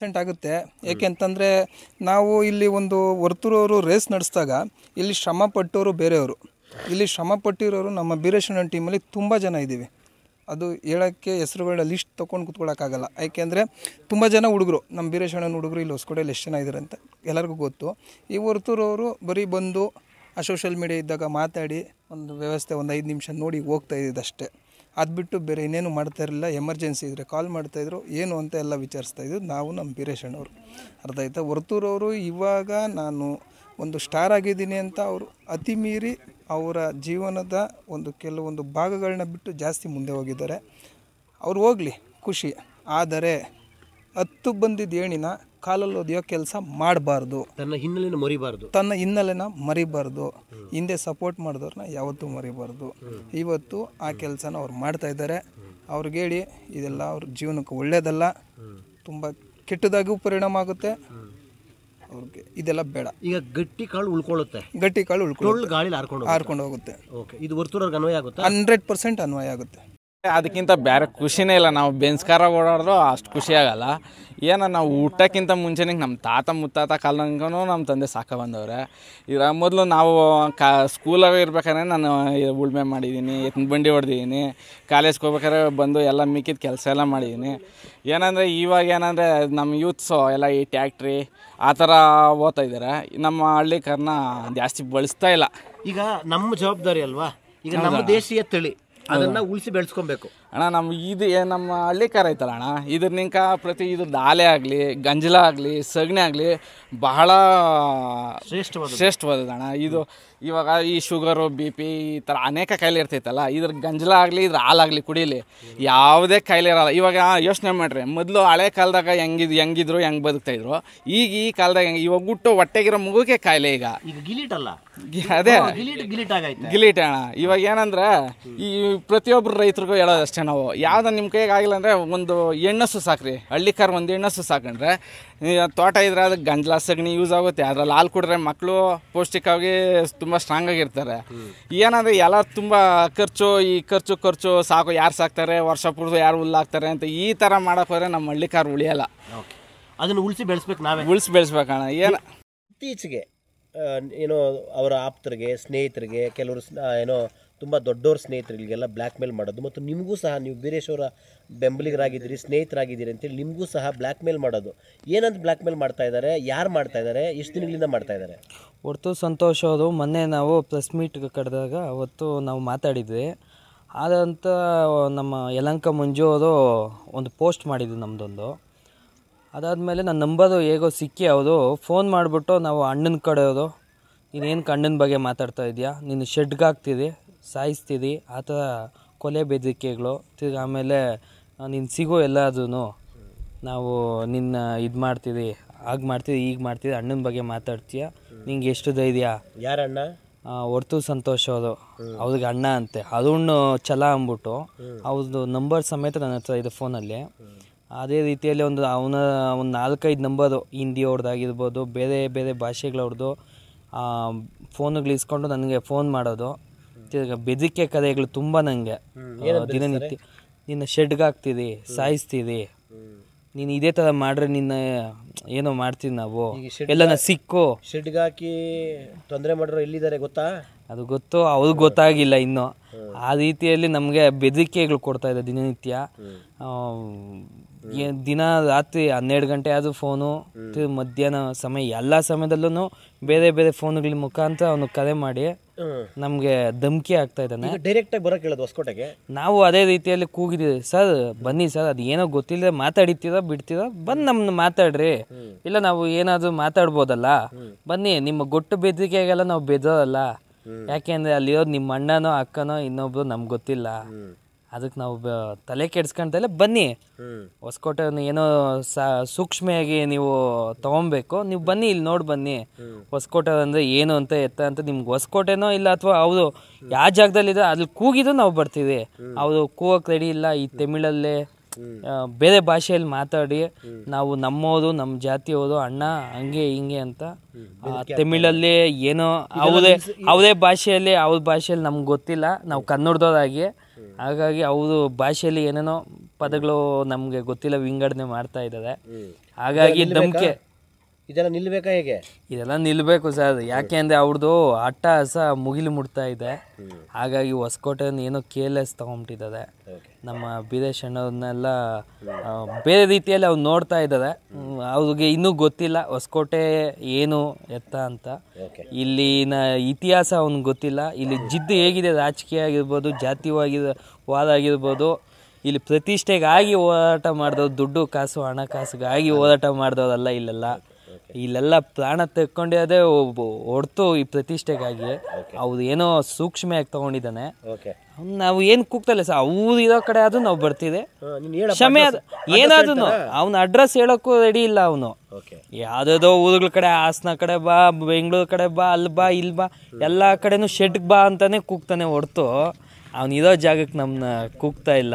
Percent ಆಗುತ್ತೆ. ಏಕೆಂತಂದರೆ ನಾವು ಇಲ್ಲಿ ಒಂದು ವರ್ತೂರವರು ರೇಸ್ ನಡೆಸಿದಾಗ ಇಲ್ಲಿ ಶ್ರಮ ಪಟ್ಟವರು ಬೇರೆಯವರು. ಇಲ್ಲಿ ಶ್ರಮ ಪಟ್ಟಿರೋರು ನಮ್ಮ ಬೀರೇಶ್ವರನ ಟೀಮಲ್ಲಿ ತುಂಬ ಜನ ಇದ್ದೀವಿ. ಅದು ಹೇಳೋಕ್ಕೆ ಹೆಸರುಗಳ ಲಿಸ್ಟ್ ತೊಗೊಂಡು ಕೂತ್ಕೊಳ್ಳೋಕ್ಕಾಗಲ್ಲ ಯಾಕೆಂದರೆ ತುಂಬ ಜನ ಹುಡುಗರು ನಮ್ಮ ಬೀರೇಶ್ವರನ ಹುಡುಗರು ಇಲ್ಲಿ ಹೊಸಕೋಟೆಯಲ್ಲಿ ಎಷ್ಟು ಜನ ಇದ್ದಾರೆ ಅಂತ ಎಲ್ಲರಿಗೂ ಗೊತ್ತು. ಈ ವರ್ತೂರವರು ಬರೀ ಬಂದು ಆ ಸೋಷಿಯಲ್ ಮೀಡಿಯಾ ಇದ್ದಾಗ ಮಾತಾಡಿ ಒಂದು ವ್ಯವಸ್ಥೆ ಒಂದು ಐದು ನಿಮಿಷ ನೋಡಿ ಹೋಗ್ತಾ ಇದ್ದಿದ್ದಷ್ಟೇ. ಅದು ಬಿಟ್ಟು ಬೇರೆ ಇನ್ನೇನು ಮಾಡ್ತಾ ಇರಲಿಲ್ಲ. ಎಮರ್ಜೆನ್ಸಿ ಇದ್ದರೆ ಕಾಲ್ ಮಾಡ್ತಾಯಿದ್ರು ಏನು ಅಂತ ಎಲ್ಲ ವಿಚಾರಿಸ್ತಾ ಇದ್ರು. ನಾವು ನಮ್ಮ ಬೀರೇಶಣ್ಣವರು ಅರ್ಥ ಆಯ್ತಾ? ಹೊರತೂರವರು ಇವಾಗ ನಾನು ಒಂದು ಸ್ಟಾರ್ ಆಗಿದ್ದೀನಿ ಅಂತ ಅವರು ಅತಿ ಮೀರಿ ಅವರ ಜೀವನದ ಒಂದು ಕೆಲವೊಂದು ಭಾಗಗಳನ್ನ ಬಿಟ್ಟು ಜಾಸ್ತಿ ಮುಂದೆ ಹೋಗಿದ್ದಾರೆ. ಅವ್ರು ಹೋಗಲಿ, ಖುಷಿ. ಆದರೆ ಹತ್ತು ಬಂದಿದ್ದ ಏಣಿನ ಕಾಲಲ್ಲಿ ಒದೆಯೋ ಕೆಲಸ ಮಾಡಬಾರ್ದು. ತನ್ನ ಹಿನ್ನೆಲೆನ ಮರಿಬಾರ್ದು. ತನ್ನ ಹಿನ್ನೆಲೆನ ಮರಿಬಾರ್ದು. ಹಿಂದೆ ಸಪೋರ್ಟ್ ಮಾಡಿದವ್ರನ್ನ ಯಾವತ್ತೂ ಮರಿಬಾರ್ದು. ಇವತ್ತು ಆ ಕೆಲಸನ ಅವ್ರು ಮಾಡ್ತಾ ಇದ್ದಾರೆ. ಅವ್ರಿಗೆ ಹೇಳಿ ಇದೆಲ್ಲ ಅವ್ರ ಜೀವನಕ್ಕೆ ಒಳ್ಳೇದಲ್ಲ. ತುಂಬ ಕೆಟ್ಟದಾಗೂ ಪರಿಣಾಮ ಆಗುತ್ತೆ. ಅವ್ರಿಗೆ ಇದೆಲ್ಲ ಬೇಡ. ಈಗ ಗಟ್ಟಿ ಕಾಳು ಉಳ್ಕೊಳ್ಳುತ್ತೆ. ಗಟ್ಟಿ ಕಾಳು ಉಳ್ಕೊಳ್ಳಿ ಗಾಳಿ ಹಾರ್ಕೊಂಡು ಹಾರ್ಕೊಂಡು ಹೋಗುತ್ತೆ. ಓಕೆ ಇದು ಅನ್ವಯ ಆಗುತ್ತಾ? ಹಂಡ್ರೆಡ್ ಪರ್ಸೆಂಟ್ ಅನ್ವಯ ಆಗುತ್ತೆ. ಅದಕ್ಕಿಂತ ಬೇರೆ ಖುಷಿನೇ ಇಲ್ಲ. ನಾವು ಬೆನ್ಸ್ಕಾರ ಓಡಾಡಿದ್ರು ಅಷ್ಟು ಖುಷಿ ಆಗಲ್ಲ. ಏನೋ ನಾವು ಊಟಕ್ಕಿಂತ ಮುಂಚೆನೇ ನಮ್ಮ ತಾತ ಮುತ್ತಾತ ಕಾಲಂಗೂ ನಮ್ಮ ತಂದೆ ಸಾಕ ಬಂದವ್ರೆ. ಇದರ ಮೊದಲು ನಾವು ಕಾ ಸ್ಕೂಲಾಗ ಇರ್ಬೇಕಾದ್ರೆ ನಾನು ಉಳ್ಮೆ ಮಾಡಿದ್ದೀನಿ ಎತ್ತಿನ ಬಂಡಿ ಹೊಡೆದಿದ್ದೀನಿ ಕಾಲೇಜ್ಗೆ ಹೋಗ್ಬೇಕಾದ್ರೆ ಬಂದು ಎಲ್ಲ ಮಿಕ್ಕಿದ ಕೆಲಸ ಎಲ್ಲ ಮಾಡಿದ್ದೀನಿ. ಏನಂದರೆ ಇವಾಗ ಏನಂದರೆ ನಮ್ಮ ಯೂತ್ಸು ಎಲ್ಲ ಈ ಟ್ಯಾಕ್ಟ್ರಿ ಆ ಥರ ಓದ್ತಾ ಇದ್ದಾರೆ. ನಮ್ಮ ಹಳ್ಳಿಕರನ್ನ ಜಾಸ್ತಿ ಬಳಸ್ತಾ ಇಲ್ಲ. ಈಗ ನಮ್ಮ ಜವಾಬ್ದಾರಿ ಅಲ್ವಾ? ಈಗ ನಮ್ಮ ದೇಶೀಯ ತಳಿ. ಅದನ್ನ ಉಳಿಸಿ ಬೆಳೆಸ್ಕೊಬೇಕು. ಅಣ್ಣ ನಮ್ಮ ಇದು ಏನು ನಮ್ಮ ಹಳ್ಳಿಕಾರ ಐತಲ್ಲ ಅಣ್ಣ ಇದ್ರ ನಿಂಕ ಪ್ರತಿ ಇದು ಆಲೆ ಆಗಲಿ ಗಂಜಲ ಆಗಲಿ ಸಗಣಿ ಆಗಲಿ ಬಹಳ ಶ್ರೇಷ್ಠವಾದ ಶ್ರೇಷ್ಠವಾದದ್ದು ಅಣ್ಣ. ಇದು ಇವಾಗ ಈ ಶುಗರು ಬಿ ಪಿ ಈ ಥರ ಅನೇಕ ಕಾಯಿಲೆ ಇರ್ತೈತಲ್ಲ ಇದ್ರ ಗಂಜಲ ಆಗಲಿ ಇದ್ರ ಹಾಲಾಗಲಿ ಕುಡೀಲಿ ಯಾವುದೇ ಕಾಯಿಲೆ ಇರಲ್ಲ. ಇವಾಗ ಯೋಚನೆ ಮಾಡ್ರಿ ಮೊದಲು ಹಳೆ ಕಾಲದಾಗ ಹೆಂಗಿದ್ ಹೆಂಗಿದ್ರು ಹೆಂಗೆ ಬದುಕ್ತಾಯಿದ್ರು ಈಗ ಈ ಕಾಲದಾಗ ಹೆಂಗೆ ಇವಾಗ ಹುಟ್ಟು ಹೊಟ್ಟೆಗಿರೋ ಮಗುಗೆ ಕಾಯಿಲೆ ಈಗ. ಈಗ ಗಿಲೀಟ್ ಅಲ್ಲ. ಅದೇ. ಗಿಲೀಟ್ ಅಣ್ಣ. ಇವಾಗ ಏನಂದ್ರೆ ಈ ಪ್ರತಿಯೊಬ್ಬರು ರೈತರಿಗೂ ಹೇಳೋದಷ್ಟೇ ನಾವು ಯಾವ್ದು ನಿಮ್ಮ ಕೈಗೆ ಆಗಿಲ್ಲ ಅಂದರೆ ಒಂದು ಎಣ್ಣಸು ಸಾಕ್ರಿ. ಹಳ್ಳಿಕಾರ್ ಒಂದು ಎಣ್ಣಸು ಸಾಕಂಡ್ರೆ ತೋಟ ಇದ್ರೆ ಅದಕ್ಕೆ ಗಂಜಲ ಸಗಣಿ ಯೂಸ್ ಆಗುತ್ತೆ. ಅದ್ರಲ್ಲಿ ಹಾಲು ಕುಡಿದ್ರೆ ಮಕ್ಕಳು ಪೌಷ್ಟಿಕವಾಗಿ ತುಂಬ ಸ್ಟ್ರಾಂಗ್ ಆಗಿರ್ತಾರೆ. ಏನಂದ್ರೆ ಎಲ್ಲ ತುಂಬ ಖರ್ಚು ಈ ಖರ್ಚು ಖರ್ಚು ಸಾಕು ಯಾರು ಸಾಕ್ತಾರೆ ವರ್ಷ ಪೂರ್ತಿ ಯಾರು ಹುಲ್ಲಾಕ್ತಾರೆ ಅಂತ ಈ ಥರ ಮಾಡಕ್ಕೆ ಹೋದ್ರೆ ನಮ್ಮ ಹಳ್ಳಿಕಾರ್ ಉಳಿಯಲ್ಲ. ಓಕೆ ಅದನ್ನ ಉಳಿಸಿ ಬೆಳೆಸ್ಬೇಕು ನಾವೇ. ಉಳಿಸಿ ಬೆಳೆಸ್ಬೇಕಣ್ಣ. ಏನು ಇತ್ತೀಚೆಗೆ ಏನೋ ಅವರ ಆಪ್ತರಿಗೆ, ಸ್ನೇಹಿತರಿಗೆ, ಕೆಲವರು ಏನೋ ತುಂಬ ದೊಡ್ಡವ್ರ ಸ್ನೇಹಿತರಿಗೆಲ್ಲ ಬ್ಲ್ಯಾಕ್ ಮೇಲ್ ಮಾಡೋದು. ಮತ್ತು ನಿಮಗೂ ಸಹ ನೀವು ಬೀರೇಶ್ವರ ಬೆಂಬಲಿಗರಾಗಿದ್ದೀರಿ, ಸ್ನೇಹಿತರಾಗಿದ್ದೀರಿ ಅಂತೇಳಿ ನಿಮಗೂ ಸಹ ಬ್ಲ್ಯಾಕ್ ಮೇಲ್ ಮಾಡೋದು. ಏನಂತ ಬ್ಲ್ಯಾಕ್ ಮೇಲ್ ಮಾಡ್ತಾ ಇದ್ದಾರೆ, ಯಾರು ಮಾಡ್ತಾ ಇದ್ದಾರೆ ಎಷ್ಟು ದಿನಗಳಿಂದ ಮಾಡ್ತಾ ಇದ್ದಾರೆ? ಹೊರ್ತು ಸಂತೋಷ ಅವರು ಮೊನ್ನೆ ನಾವು ಪ್ರೆಸ್ ಮೀಟ್ ಕರೆದಾಗ ಅವತ್ತು ನಾವು ಮಾತಾಡಿದ್ವಿ. ಆದಂಥ ನಮ್ಮ ಯಲಂಕ ಮಂಜು ಅವರು ಒಂದು ಪೋಸ್ಟ್ ಮಾಡಿದ್ವಿ ನಮ್ಮದೊಂದು ಅದಾದಮೇಲೆ ನನ್ನ ನಂಬರು ಹೇಗೋ ಸಿಕ್ಕಿ ಅವರು ಫೋನ್ ಮಾಡಿಬಿಟ್ಟು ನಾವು ಅಣ್ಣನ ಕಡೆಯವರು ನೀನೇನು ಕಣ್ಣನ ಬಗ್ಗೆ ಮಾತಾಡ್ತಾ ಇದೆಯಾ? ನೀನು ಶೆಡ್ಗೆ ಹಾಕ್ತಿದ್ದಿ ಸಾಯಿಸ್ತಿದಿ ಆ ಥರ ಕೊಲೆ ಬೆದರಿಕೆಗಳು ತಿರ್ಗಿ ಆಮೇಲೆ ನೀನು ಸಿಗೋ ಎಲ್ಲಾದ್ರೂ ನಾವು ನಿನ್ನ ಇದು ಮಾಡ್ತೀವಿ ಆಗ ಮಾಡ್ತೀವಿ ಈಗ ಮಾಡ್ತೀವಿ ಅಣ್ಣನ ಬಗ್ಗೆ ಮಾತಾಡ್ತೀಯ? ನಿಂಗೆ ಎಷ್ಟು ಧೈರ್ಯ? ಯಾರಣ್ಣ? ಹೊರ್ತು ಸಂತೋಷ ಅವರು. ಅವ್ರಿಗೆ ಅಣ್ಣ ಅಂತೆ. ಅರುಣ್ ಛಲ ಅಂದ್ಬಿಟ್ಟು ಅವ್ರದ್ದು ನಂಬರ್ ಸಮೇತ ನನ್ನ ಹತ್ರ ಇದೆ ಫೋನಲ್ಲಿ ಅದೇ ರೀತಿಯಲ್ಲಿ ಒಂದು ಅವನ ಒಂದು ನಾಲ್ಕೈದು ನಂಬರು ಹಿಂದಿ ಅವ್ರದ್ದಾಗಿರ್ಬೋದು ಬೇರೆ ಬೇರೆ ಭಾಷೆಗಳವ್ರದ್ದು ಫೋನುಗಳು ಇಸ್ಕೊಂಡು ನನಗೆ ಫೋನ್ ಮಾಡೋದು. ತಿರ್ಗ ಬೆದರಿಕೆ ಕರೆಗಳು ತುಂಬ ನನಗೆ ದಿನನಿತ್ಯ ನಿನ್ನ ಶೆಡ್ಗೆ ಹಾಕ್ತೀರಿ ಸಾಯಿಸ್ತೀರಿ ನೀನು ಇದೇ ಥರ ಮಾಡ್ರೆ ನಿನ್ನ ಏನೋ ಮಾಡ್ತೀವಿ ನಾವು. ಎಲ್ಲನ ಸಿಕ್ಕು. ಶೆಡ್ಗೆ ಹಾಕಿ ತೊಂದರೆ ಮಾಡಿರೋ ಎಲ್ಲಿದ್ದಾರೆ ಗೊತ್ತಾ? ಅದು ಗೊತ್ತು? ಅವ್ರಿಗೆ ಗೊತ್ತಾಗಿಲ್ಲ ಇನ್ನು. ಆ ರೀತಿಯಲ್ಲಿ ನಮಗೆ ಬೆದರಿಕೆಗಳು ಕೊಡ್ತಾ ಇದೆ ದಿನನಿತ್ಯ. ದಿನ ರಾತ್ರಿ ಹನ್ನೆರಡು ಗಂಟೆ ಆದ್ರೂ ಫೋನು ಮಧ್ಯಾಹ್ನ ಸಮಯ ಎಲ್ಲ ಸಮಯದಲ್ಲೂ ಬೇರೆ ಬೇರೆ ಫೋನುಗಳ ಮುಖಾಂತರ ಅವನು ಕರೆ ಮಾಡಿ ನಮಗೆ ಧಮಕಿ ಆಗ್ತಾ ಇದ್ದಾನೆ. ಡೈರೆಕ್ಟಾಗಿ ಬರೋಕೆ ಹೇಳೋದು ಹೊಸಕೋಟೆಗೆ? ನಾವು ಅದೇ ರೀತಿಯಲ್ಲಿ ಕೂಗಿದ್ದೀವಿ. ಸರ್ ಬನ್ನಿ ಸರ್ ಅದು ಏನೋ ಗೊತ್ತಿಲ್ಲ ಮಾತಾಡಿತೀರಾ ಬಿಡ್ತೀರಾ? ಬಂದು ನಮ್ಮನ್ನ ಮಾತಾಡ್ರಿ. ಇಲ್ಲ ನಾವು ಏನಾದರೂ ಮಾತಾಡ್ಬೋದಲ್ಲ? ಬನ್ನಿ ನಿಮ್ಮ ಗೊಟ್ಟು ಬೆದರಿಕೆಗೆಲ್ಲ ನಾವು ಬೆದರಲ್ಲ. ಯಾಕೆಂದ್ರೆ ಅಲ್ಲಿರೋದು ನಿಮ್ಮ ಅಣ್ಣನೋ, ಅಕ್ಕನೋ, ಇನ್ನೊಬ್ರು ನಮ್ಗೆ ಗೊತ್ತಿಲ್ಲ. ಅದಕ್ಕೆ ನಾವು ತಲೆ ಕೆಡ್ಸ್ಕೊಂತಲ್ಲ ಬನ್ನಿ. ಹೊಸಕೋಟೆ ಏನೋ ಸೂಕ್ಷ್ಮೆಯಾಗಿ ನೀವು ತಗೊಬೇಕು. ನೀವು ಬನ್ನಿ, ಇಲ್ಲಿ ನೋಡಿ ಬನ್ನಿ. ಹೊಸಕೋಟೆ ಅಂದ್ರೆ ಏನು ಅಂತ ಎತ್ತ ಅಂತ ನಿಮ್ಗೆ ಹೊಸಕೋಟೆನೋ ಇಲ್ಲ ಅಥವಾ ಅವರು ಯಾವ ಜಾಗದಲ್ಲಿದೆ ಅಲ್ಲಿ ಕೂಗಿದ್ರು ನಾವು ಬರ್ತೀವಿ. ಅವರು ಕೂಗಕ್ಕೆ ರೆಡಿ ಇಲ್ಲ ಈ ತಮಿಳಲ್ಲೇ ಬೇರೆ ಭಾಷೆಯಲ್ಲಿ ಮಾತಾಡಿ ನಾವು ನಮ್ಮವರು ನಮ್ಮ ಜಾತಿಯವರು ಅಣ್ಣ ಹಂಗೆ ಹಿಂಗೆ ಅಂತ ತಮಿಳಲ್ಲಿ ಏನೋ ಅವರೇ ಅವರೇ ಭಾಷೆಯಲ್ಲಿ ಅವ್ರ ಭಾಷೆಯಲ್ಲಿ ನಮ್ಗೆ ಗೊತ್ತಿಲ್ಲ. ನಾವು ಕನ್ನಡದವರಾಗಿ. ಹಾಗಾಗಿ ಅವರು ಭಾಷೆಯಲ್ಲಿ ಏನೇನೋ ಪದಗಳು ನಮಗೆ ಗೊತ್ತಿಲ್ಲ ವಿಂಗಡಣೆ ಮಾಡ್ತಾ ಇದ್ದಾರೆ. ಹಾಗಾಗಿ ನಂಬಿಕೆ ಇದೆಲ್ಲ ನಿಲ್ಬೇಕಾ ಹೇಗೆ? ಇದೆಲ್ಲ ನಿಲ್ಬೇಕು ಸರ್. ಯಾಕೆ ಅಂದ್ರೆ ಅವ್ರದ್ದು ಅಟ್ಟ ಮುಗಿಲು ಮುಟ್ತಾ ಇದೆ. ಹಾಗಾಗಿ ಹೊಸಕೋಟೆಯನ್ನು ಏನೋ ಕೇರ್ಲೆಸ್ ತಗೊಂಬಿಟ್ಟಿದ್ದಾರೆ. ನಮ್ಮ ಬೀರೇಶ್ ಅಣ್ಣವ್ರನ್ನೆಲ್ಲ ಬೇರೆ ರೀತಿಯಲ್ಲಿ ಅವ್ರು ನೋಡ್ತಾ ಇದ್ದಾರೆ. ಅವ್ರಿಗೆ ಇನ್ನೂ ಗೊತ್ತಿಲ್ಲ ಹೊಸಕೋಟೆ ಏನು ಎತ್ತ ಅಂತ. ಇಲ್ಲಿನ ಇತಿಹಾಸ ಅವ್ನಿಗೆ ಗೊತ್ತಿಲ್ಲ. ಇಲ್ಲಿ ಜಿದ್ದು ಹೇಗಿದೆ ರಾಜಕೀಯ ಆಗಿರ್ಬೋದು ಜಾತಿವಾಗಿ ವಾದ ಆಗಿರ್ಬೋದು ಇಲ್ಲಿ ಪ್ರತಿಷ್ಠೆಗಾಗಿ ಹೋರಾಟ ಮಾಡಿದವ್ರು ದುಡ್ಡು ಕಾಸು ಹಣಕಾಸುಗಾಗಿ ಹೋರಾಟ ಮಾಡಿದವರಲ್ಲ ಇಲ್ಲೆಲ್ಲ. ಇಲ್ಲೆಲ್ಲ ಪ್ರಾಣ ಅದೇ ಹೊಡ್ತು ಈ ಪ್ರತಿಷ್ಠೆಗಾಗಿ ಅವ್ರು ಏನೋ ಸೂಕ್ಷ್ಮೆಯಾಗಿ ತಗೊಂಡಿದ್ದಾನೆ. ಓಕೆ ಅವ್ನ್ ನಾವು ಏನ್ ಕೂಗ್ತಲ್ಲ ಸರ್ ಅವ್ರು ಇರೋ ಕಡೆ ಆದ್ರೂ ನಾವು ಬರ್ತಿದೆ. ಕ್ಷಮೆ ಅದು ಏನಾದ್ರೂ ಅವ್ನ ಅಡ್ರೆಸ್ ಹೇಳಕ್ಕೂ ರೆಡಿ ಇಲ್ಲ ಅವನು. ಯಾವ್ದೋ ಊರುಗಳ ಕಡೆ ಹಾಸನ ಕಡೆ ಬಾ ಬೆಂಗಳೂರು ಕಡೆ ಬಾ ಅಲ್ಲಿ ಬಾ ಇಲ್ಲಿ ಬಾ ಎಲ್ಲಾ ಕಡೆನೂ ಶೆಡ್ ಬಾ ಅಂತಾನೆ ಕೂಗ್ತಾನೆ ಹೊರ್ತು. ಅವ್ನು ಇರೋ ಜಾಗಕ್ಕೆ ನಮ್ಮನ್ನ ಕೂಗ್ತಾ ಇಲ್ಲ.